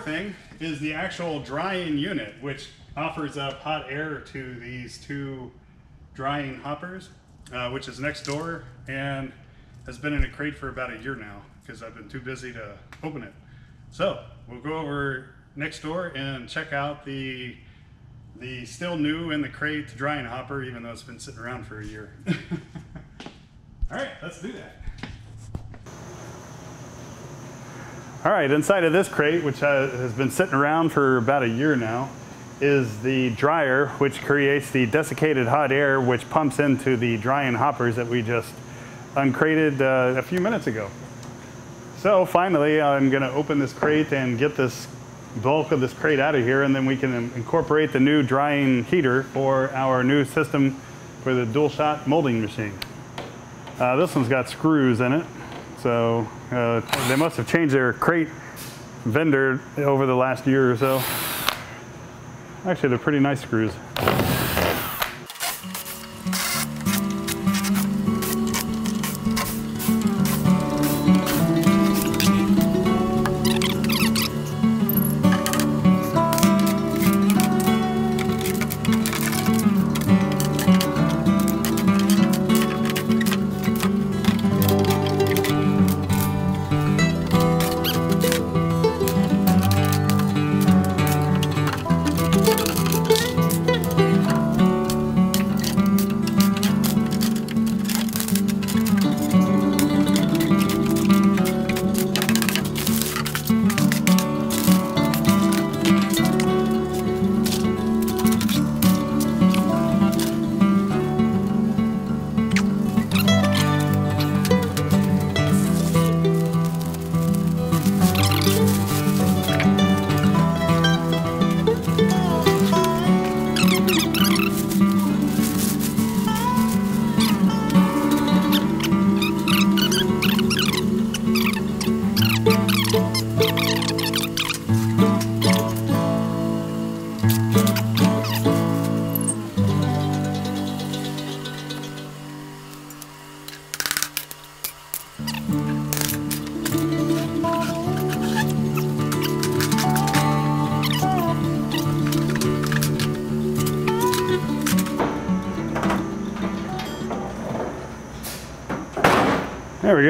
Thing is the actual drying unit, which offers up hot air to these two drying hoppers, uh, which is next door and has been in a crate for about a year now because I've been too busy to open it. So we'll go over next door and check out the the still new in the crate drying hopper, even though it's been sitting around for a year. All right, let's do that. All right, inside of this crate, which has been sitting around for about a year now, is the dryer, which creates the desiccated hot air, which pumps into the drying hoppers that we just uncrated uh, a few minutes ago. So finally, I'm gonna open this crate and get this bulk of this crate out of here and then we can incorporate the new drying heater for our new system for the dual shot molding machine. Uh, this one's got screws in it. So uh, they must have changed their crate vendor over the last year or so. Actually, they're pretty nice screws.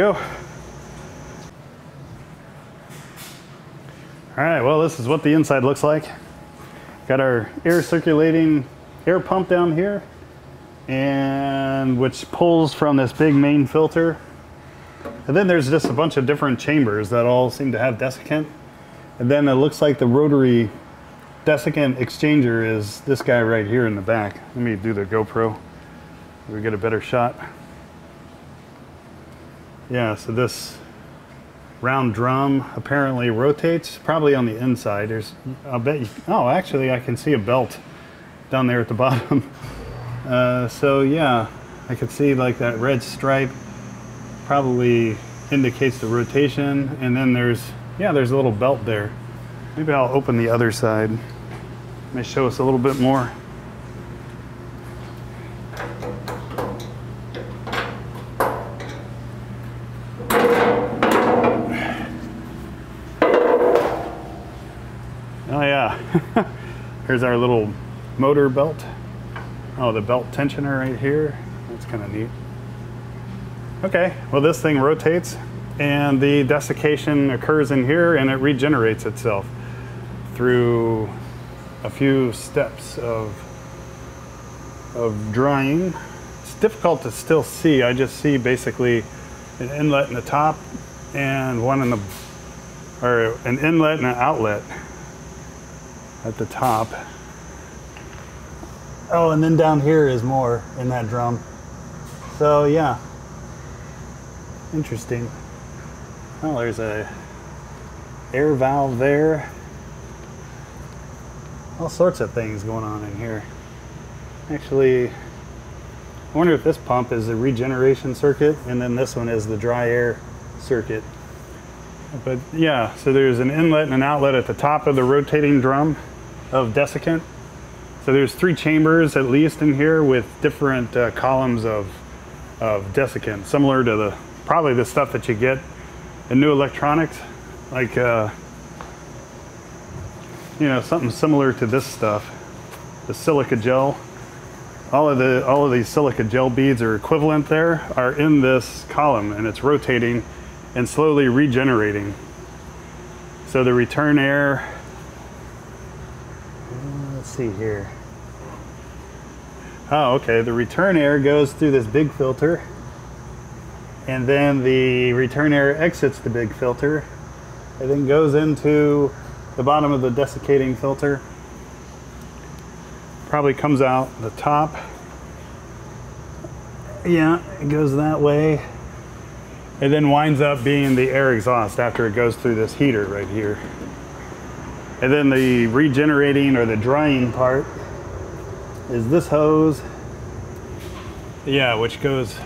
Go. All right, well, this is what the inside looks like. Got our air circulating air pump down here, and which pulls from this big main filter. And then there's just a bunch of different chambers that all seem to have desiccant. And then it looks like the rotary desiccant exchanger is this guy right here in the back. Let me do the GoPro. We get a better shot. Yeah, so this round drum apparently rotates, probably on the inside. There's, I'll bet you, oh, actually I can see a belt down there at the bottom. Uh, so yeah, I could see like that red stripe probably indicates the rotation. And then there's, yeah, there's a little belt there. Maybe I'll open the other side. May show us a little bit more. Here's our little motor belt. Oh, the belt tensioner right here. That's kind of neat. Okay, well this thing rotates and the desiccation occurs in here and it regenerates itself through a few steps of, of drying. It's difficult to still see. I just see basically an inlet in the top and one in the, or an inlet and an outlet at the top. Oh, and then down here is more in that drum. So yeah, interesting. Oh, there's a air valve there. All sorts of things going on in here. Actually, I wonder if this pump is a regeneration circuit and then this one is the dry air circuit. But yeah, so there's an inlet and an outlet at the top of the rotating drum of desiccant. So there's three chambers at least in here with different uh, columns of, of desiccant, similar to the probably the stuff that you get in new electronics. like uh, you know something similar to this stuff, the silica gel. All of the all of these silica gel beads are equivalent there are in this column and it's rotating and slowly regenerating. So the return air, see here. Oh, okay, the return air goes through this big filter and then the return air exits the big filter and then goes into the bottom of the desiccating filter. Probably comes out the top. Yeah, it goes that way. And then winds up being the air exhaust after it goes through this heater right here. And then the regenerating or the drying part is this hose. Yeah, which goes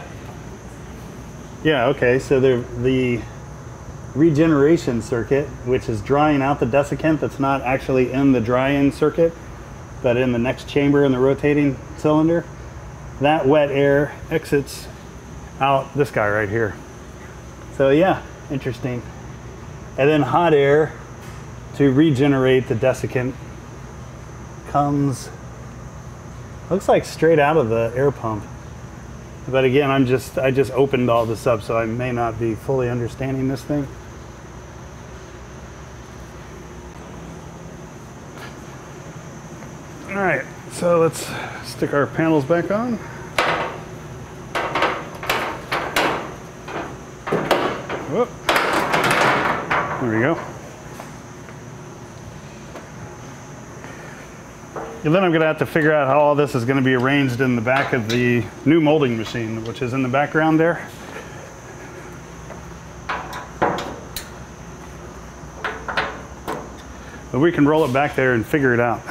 yeah, okay, so the, the regeneration circuit, which is drying out the desiccant that's not actually in the drying circuit, but in the next chamber in the rotating cylinder, that wet air exits out this guy right here. So yeah, interesting. And then hot air to regenerate the desiccant comes, looks like straight out of the air pump. But again, I'm just, I just opened all this up, so I may not be fully understanding this thing. All right, so let's stick our panels back on. Whoop. There we go. And then I'm gonna have to figure out how all this is gonna be arranged in the back of the new molding machine, which is in the background there. But we can roll it back there and figure it out.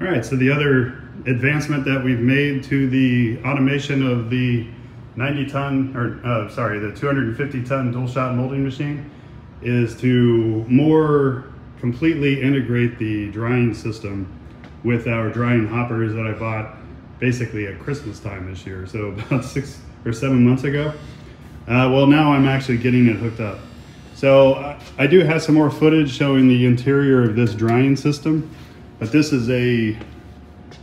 All right, so the other advancement that we've made to the automation of the 90 ton, or uh, sorry, the 250 ton dual shot molding machine is to more completely integrate the drying system with our drying hoppers that I bought basically at Christmas time this year. So about six or seven months ago. Uh, well, now I'm actually getting it hooked up. So I, I do have some more footage showing the interior of this drying system. But this is a,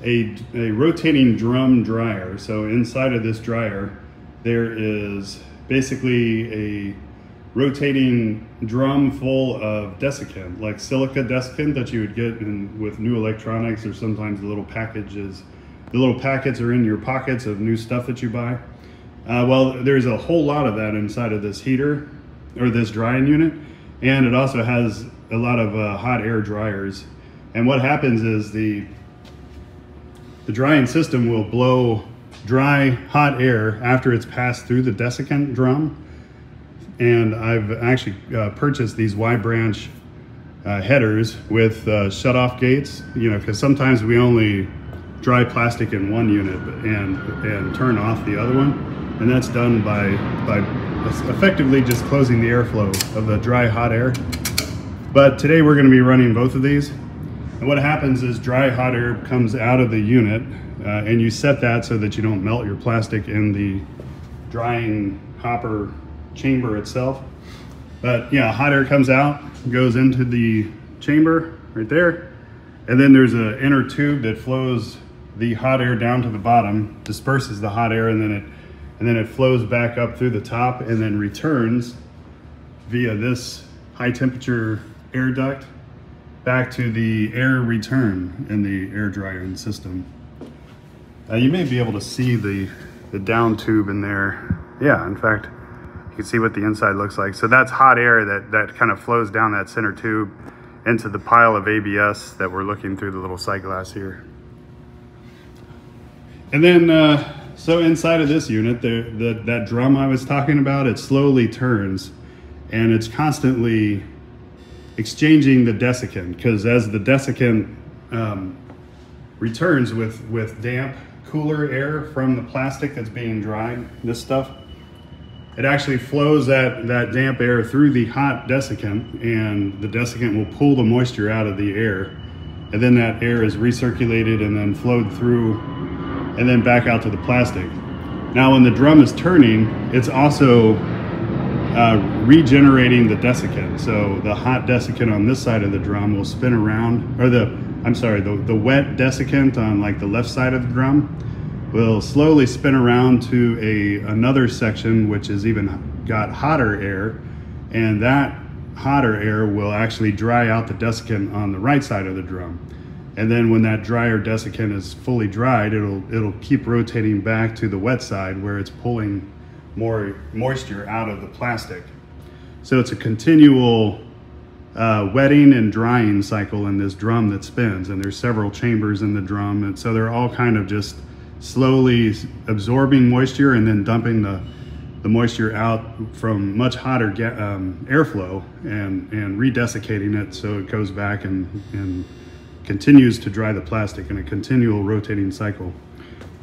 a, a rotating drum dryer. So inside of this dryer, there is basically a rotating drum full of desiccant, like silica desiccant that you would get in, with new electronics or sometimes the little packages. The little packets are in your pockets of new stuff that you buy. Uh, well, there's a whole lot of that inside of this heater or this drying unit. And it also has a lot of uh, hot air dryers and what happens is the, the drying system will blow dry hot air after it's passed through the desiccant drum. And I've actually uh, purchased these Y branch uh, headers with uh, shut off gates, you know, because sometimes we only dry plastic in one unit and, and turn off the other one. And that's done by, by effectively just closing the airflow of the dry hot air. But today we're gonna be running both of these what happens is dry hot air comes out of the unit uh, and you set that so that you don't melt your plastic in the drying hopper chamber itself. But yeah, hot air comes out, goes into the chamber right there. And then there's an inner tube that flows the hot air down to the bottom, disperses the hot air, and then it and then it flows back up through the top and then returns via this high temperature air duct back to the air return in the air drying system. Uh, you may be able to see the, the down tube in there. Yeah, in fact, you can see what the inside looks like. So that's hot air that, that kind of flows down that center tube into the pile of ABS that we're looking through the little sight glass here. And then, uh, so inside of this unit, the, the, that drum I was talking about, it slowly turns and it's constantly exchanging the desiccant because as the desiccant um, returns with, with damp, cooler air from the plastic that's being dried, this stuff. It actually flows that, that damp air through the hot desiccant and the desiccant will pull the moisture out of the air. And then that air is recirculated and then flowed through and then back out to the plastic. Now when the drum is turning, it's also uh, regenerating the desiccant. So the hot desiccant on this side of the drum will spin around, or the, I'm sorry, the, the wet desiccant on like the left side of the drum will slowly spin around to a another section which is even got hotter air and that hotter air will actually dry out the desiccant on the right side of the drum. And then when that drier desiccant is fully dried, it'll, it'll keep rotating back to the wet side where it's pulling more moisture out of the plastic. So it's a continual uh, wetting and drying cycle in this drum that spins. And there's several chambers in the drum. And so they're all kind of just slowly absorbing moisture and then dumping the, the moisture out from much hotter um, airflow and, and redesiccating it so it goes back and, and continues to dry the plastic in a continual rotating cycle.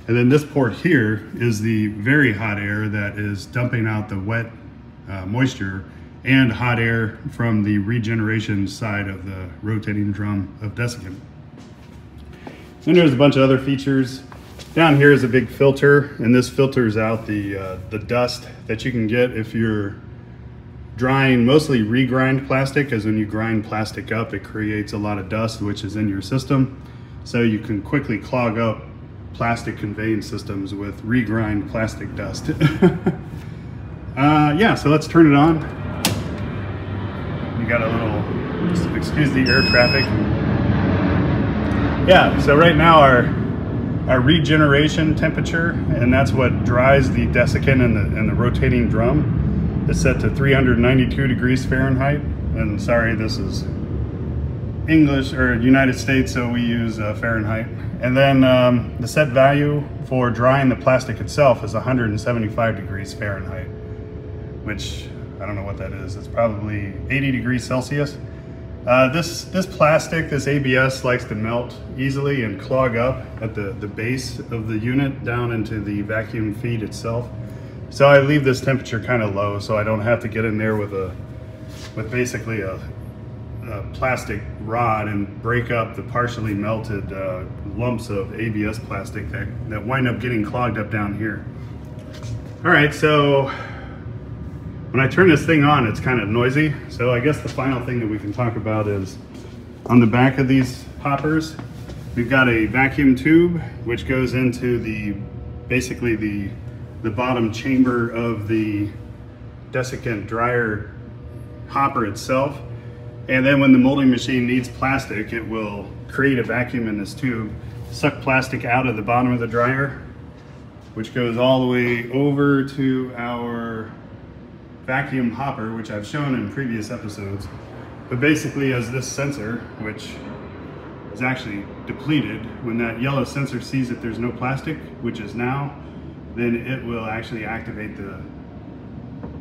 And then this port here is the very hot air that is dumping out the wet uh, moisture and hot air from the regeneration side of the rotating drum of desiccant. Then there's a bunch of other features. Down here is a big filter, and this filters out the, uh, the dust that you can get if you're drying mostly regrind plastic, because when you grind plastic up, it creates a lot of dust which is in your system. So you can quickly clog up plastic conveyance systems with regrind plastic dust. uh, yeah, so let's turn it on. You got a little, excuse the air traffic. Yeah, so right now our our regeneration temperature, and that's what dries the desiccant and the, and the rotating drum is set to 392 degrees Fahrenheit. And sorry, this is English or United States, so we use uh, Fahrenheit. And then um, the set value for drying the plastic itself is 175 degrees Fahrenheit, which I don't know what that is. It's probably 80 degrees Celsius. Uh, this, this plastic, this ABS likes to melt easily and clog up at the, the base of the unit down into the vacuum feed itself. So I leave this temperature kind of low so I don't have to get in there with a with basically a, a plastic rod and break up the partially melted uh, lumps of ABS plastic that, that wind up getting clogged up down here. All right, so when I turn this thing on, it's kind of noisy. So I guess the final thing that we can talk about is on the back of these hoppers, we've got a vacuum tube, which goes into the, basically the the bottom chamber of the desiccant dryer hopper itself. And then when the molding machine needs plastic, it will create a vacuum in this tube, suck plastic out of the bottom of the dryer, which goes all the way over to our vacuum hopper, which I've shown in previous episodes. But basically as this sensor, which is actually depleted, when that yellow sensor sees that there's no plastic, which is now, then it will actually activate the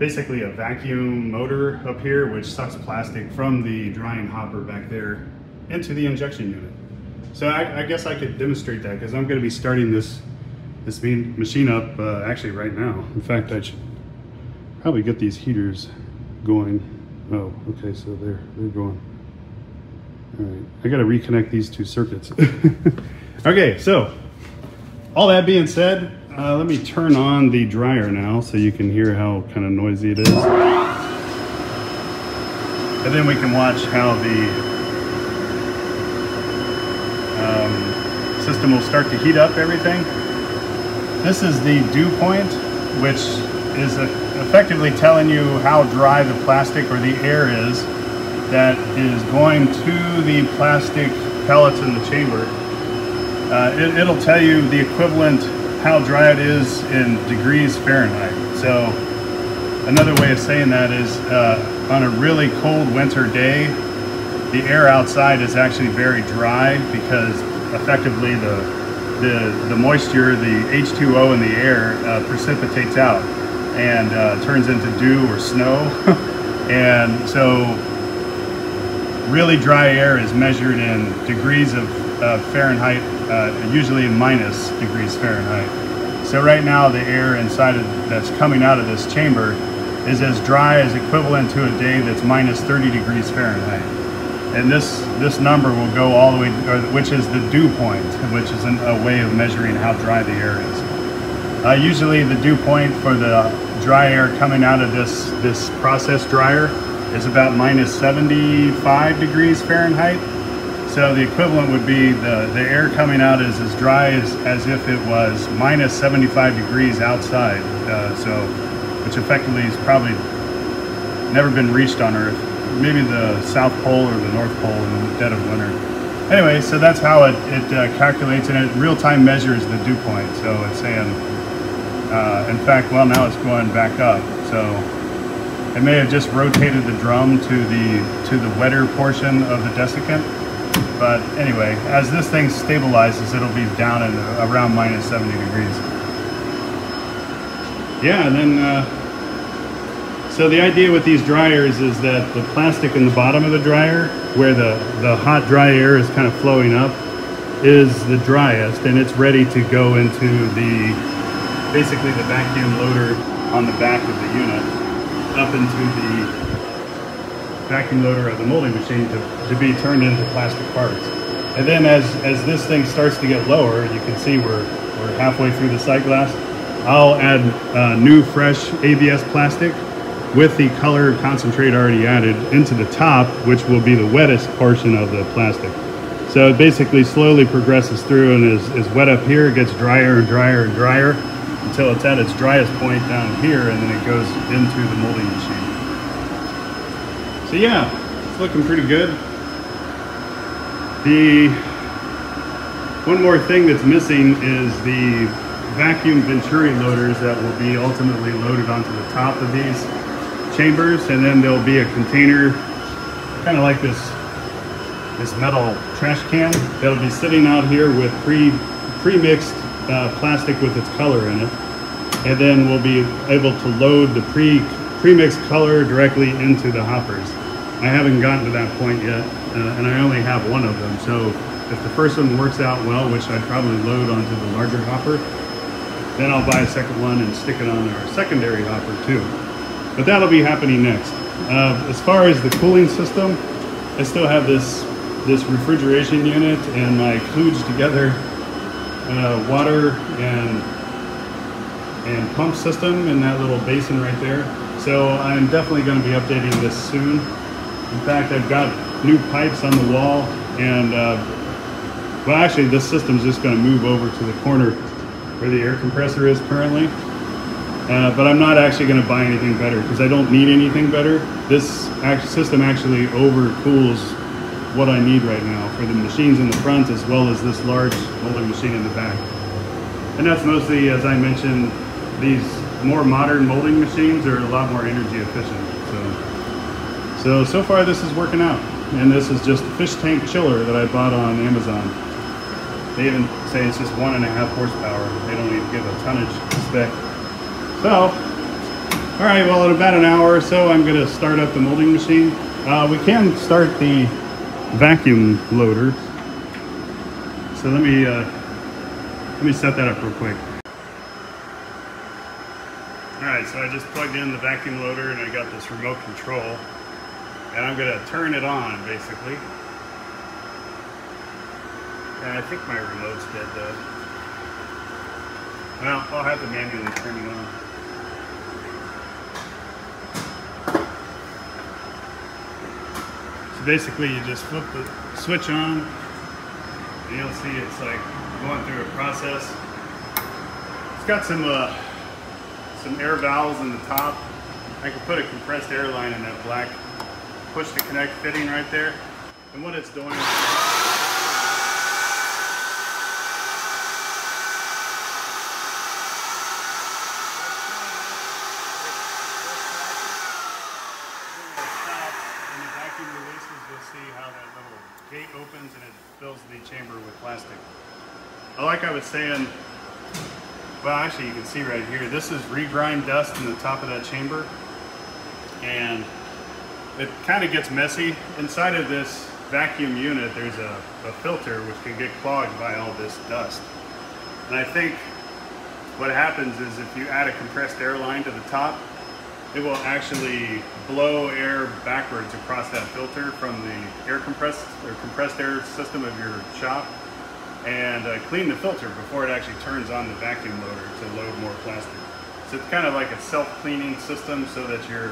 basically a vacuum motor up here which sucks plastic from the drying hopper back there into the injection unit. So I, I guess I could demonstrate that because I'm going to be starting this this machine up uh, actually right now. In fact, I should probably get these heaters going. Oh, okay, so they're they're going. All right, I got to reconnect these two circuits. okay, so all that being said, uh, let me turn on the dryer now so you can hear how kind of noisy it is. And then we can watch how the um, system will start to heat up everything. This is the dew point, which is effectively telling you how dry the plastic or the air is that is going to the plastic pellets in the chamber. Uh, it, it'll tell you the equivalent how dry it is in degrees Fahrenheit. So another way of saying that is uh, on a really cold winter day, the air outside is actually very dry because effectively the, the, the moisture, the H2O in the air uh, precipitates out and uh, turns into dew or snow. and so really dry air is measured in degrees of Fahrenheit uh, usually minus degrees Fahrenheit. So right now the air inside of, that's coming out of this chamber is as dry as equivalent to a day that's minus 30 degrees Fahrenheit. And this, this number will go all the way, or, which is the dew point, which is an, a way of measuring how dry the air is. Uh, usually the dew point for the dry air coming out of this, this process dryer is about minus 75 degrees Fahrenheit. So the equivalent would be the, the air coming out is as dry as, as if it was minus 75 degrees outside. Uh, so, which effectively is probably never been reached on Earth. Maybe the South Pole or the North Pole in the dead of winter. Anyway, so that's how it, it uh, calculates and it real time measures the dew point. So it's saying, uh, in fact, well now it's going back up. So it may have just rotated the drum to the to the wetter portion of the desiccant. But anyway, as this thing stabilizes, it'll be down at around minus 70 degrees. Yeah, and then, uh, so the idea with these dryers is that the plastic in the bottom of the dryer, where the, the hot dry air is kind of flowing up, is the driest, and it's ready to go into the, basically the vacuum loader on the back of the unit up into the vacuum loader of the molding machine to, to be turned into plastic parts. And then as, as this thing starts to get lower, you can see we're, we're halfway through the sight glass. I'll add uh, new fresh ABS plastic with the color concentrate already added into the top, which will be the wettest portion of the plastic. So it basically slowly progresses through and is, is wet up here, it gets drier and drier and drier until it's at its driest point down here and then it goes into the molding machine. So yeah, it's looking pretty good. The one more thing that's missing is the vacuum Venturi loaders that will be ultimately loaded onto the top of these chambers and then there'll be a container kind of like this this metal trash can that'll be sitting out here with pre pre-mixed uh, plastic with its color in it. And then we'll be able to load the pre, pre-mixed color directly into the hoppers. I haven't gotten to that point yet, uh, and I only have one of them. So if the first one works out well, which I'd probably load onto the larger hopper, then I'll buy a second one and stick it on our secondary hopper too. But that'll be happening next. Uh, as far as the cooling system, I still have this this refrigeration unit and my kludge together uh, water and and pump system in that little basin right there. So I'm definitely going to be updating this soon. In fact, I've got new pipes on the wall and uh, well actually this system's just going to move over to the corner where the air compressor is currently. Uh, but I'm not actually going to buy anything better because I don't need anything better. This act system actually overcools what I need right now for the machines in the front as well as this large molding machine in the back. And that's mostly, as I mentioned, these more modern molding machines are a lot more energy efficient. So, so, so far this is working out. And this is just a fish tank chiller that I bought on Amazon. They even say it's just one and a half horsepower. They don't even give a tonnage spec. So, all right, well, in about an hour or so, I'm gonna start up the molding machine. Uh, we can start the vacuum loader. So let me uh, let me set that up real quick. Right, so I just plugged in the vacuum loader and I got this remote control and I'm gonna turn it on basically. And I think my remote's dead though. Well, I'll have to manually turn it on. So basically you just flip the switch on and you'll see it's like going through a process. It's got some uh, some air valves in the top. I could put a compressed air line in that black push to connect fitting right there. And what it's doing is. When the vacuum releases, you'll see how that little gate opens and it fills the chamber with plastic. Like I was saying, well actually you can see right here, this is regrind dust in the top of that chamber. And it kind of gets messy. Inside of this vacuum unit, there's a, a filter which can get clogged by all this dust. And I think what happens is if you add a compressed air line to the top, it will actually blow air backwards across that filter from the air compressed or compressed air system of your shop and uh, clean the filter before it actually turns on the vacuum loader to load more plastic. So it's kind of like a self-cleaning system so that your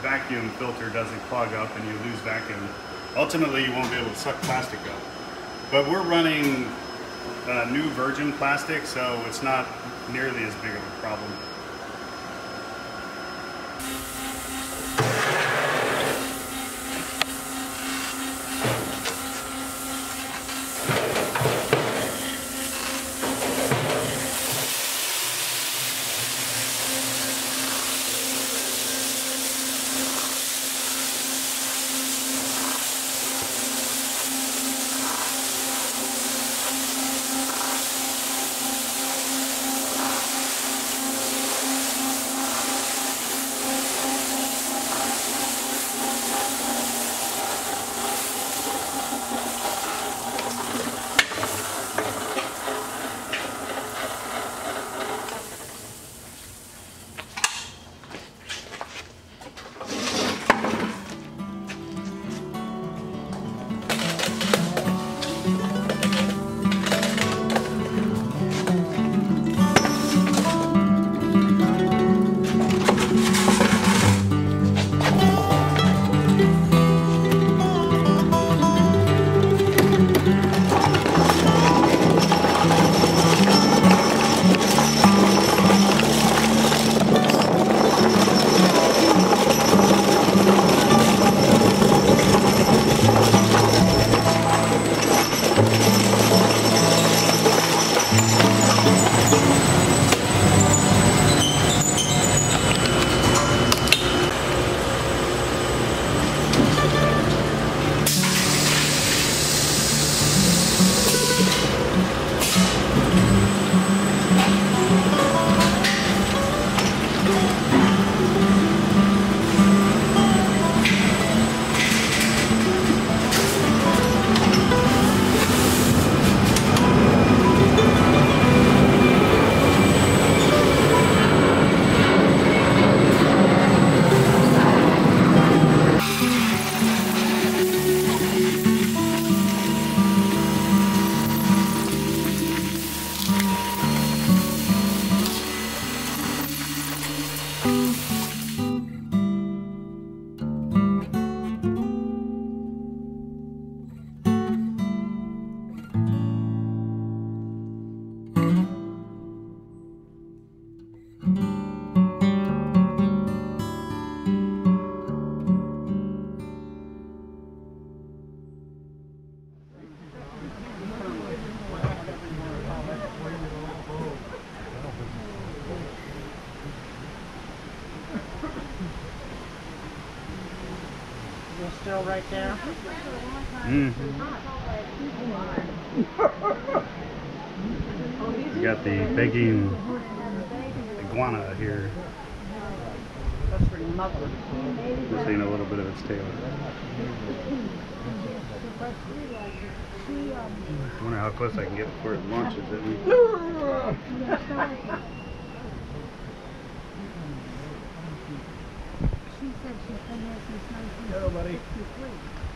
vacuum filter doesn't clog up and you lose vacuum. Ultimately, you won't be able to suck plastic up. But we're running uh, new virgin plastic, so it's not nearly as big of a problem. Still right there? Mm. We got the begging iguana here. That's pretty lovely. We're seeing a little bit of its tail. I wonder how close I can get before it launches at me. She said she's been there since 1963.